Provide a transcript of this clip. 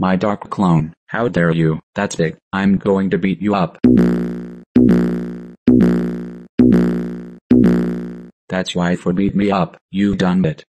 My dark clone, how dare you? That's it. I'm going to beat you up. That's why for beat me up, you done it.